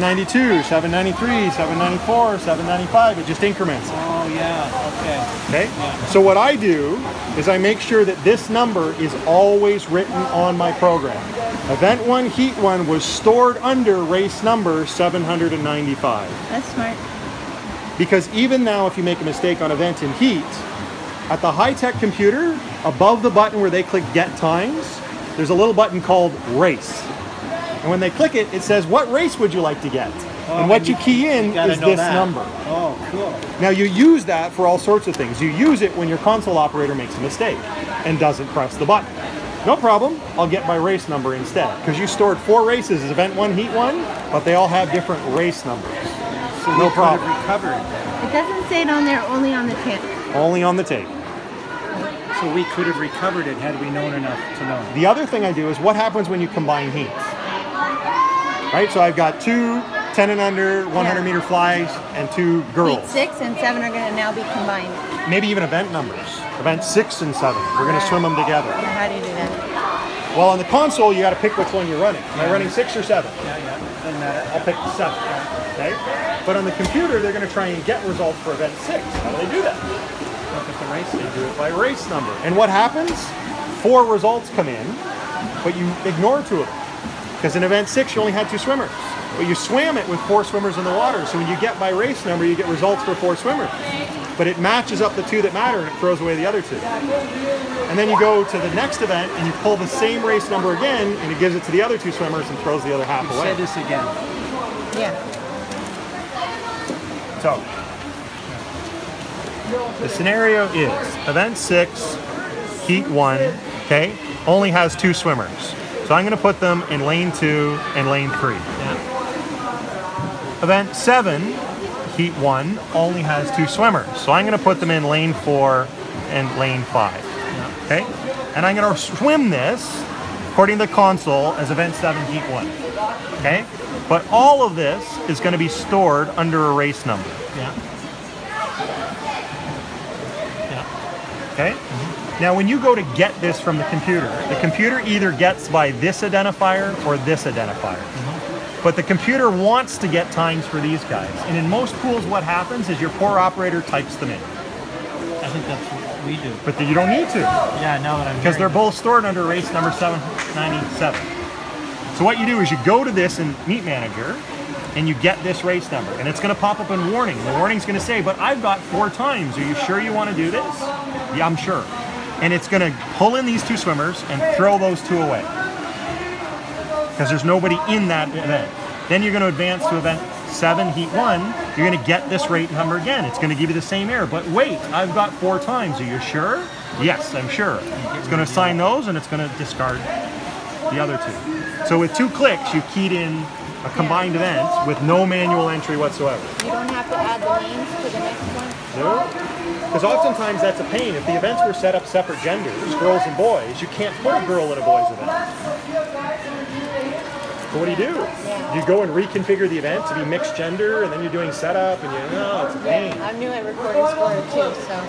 92, 793, 794, 795. It just increments. Oh yeah. Okay. Okay? Yeah. So what I do is I make sure that this number is always written on my program. Event 1, Heat 1 was stored under race number 795. That's smart. Because even now, if you make a mistake on event and heat, at the Hy-Tek computer, above the button where they click get times, there's a little button called race. And when they click it, it says, what race would you like to get? Oh, and what you you- key in you is this that. number. Oh, cool. Now you use that for all sorts of things. You use it when your console operator makes a mistake and doesn't press the button. No problem, I'll get my race number instead. Because you stored four races as event one, heat one, but they all have different race numbers. So No problem. recovered. It doesn't say it on there, only on the tape. Only on the tape. So we could have recovered it had we known enough to know. The other thing I do is what happens when you combine heats? Right, so I've got two 10 and under 100 Yeah. meter flies and two girls. Heat six and seven are going to now be combined. Maybe even event numbers. Event six and seven. We're gonna swim them together. Yeah, How do you do that? Well, on the console, you gotta pick which one you're running. Am I running six or seven? Yeah, yeah. Doesn't matter. I'll pick the seven. Okay? But on the computer, they're going to try and get results for event six. How do they do that? Look at the race. They do it by race number. And what happens? Four results come in, but you ignore two of them. Because in event six, you only had two swimmers. But you swam it with four swimmers in the water. So when you get by race number, you get results for four swimmers. But it matches up the two that matter and it throws away the other two. And then you go to the next event and you pull the same race number again and it gives it to the other two swimmers and throws the other half away. Say this again. Yeah. So, the scenario is event six, heat one, okay, only has two swimmers. So I'm going to put them in lane two and lane three. Event seven, heat one, only has two swimmers. So I'm going to put them in lane four and lane five. Okay? And I'm going to swim this according to the console as event seven, heat one. Okay? But all of this is going to be stored under a race number. Yeah. Okay? Now, when you go to get this from the computer, the computer either gets by this identifier or this identifier. But the computer wants to get times for these guys. And in most pools, what happens is your poor operator types them in. I think that's what we do. But you don't need to Yeah, now that I'm because they're both stored under race number 797. So what you do is you go to this in Meet Manager and you get this race number and it's going to pop up in warning. The warning's going to say, but I've got four times. Are you sure you want to do this? Yeah, I'm sure. And it's going to pull in these two swimmers and throw those two away because there's nobody in that event. Then you're going to advance to event seven, heat one. You're going to get this rate number again. It's going to give you the same error. But wait, I've got four times. Are you sure? Yes, I'm sure. It's going to assign those and it's going to discard the other two. So with two clicks, you keyed in a combined event with no manual entry whatsoever. You don't have to add the names to the next one. No? Because oftentimes that's a pain. If the events were set up separate genders, girls and boys, you can't put a girl in a boys event. So what do you do? You go and reconfigure the event to be mixed gender, and then you're doing setup, and you know it's a pain. I'm new at recording score too, so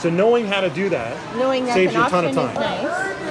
So knowing how to do that knowing that's saves you a ton of time. nice.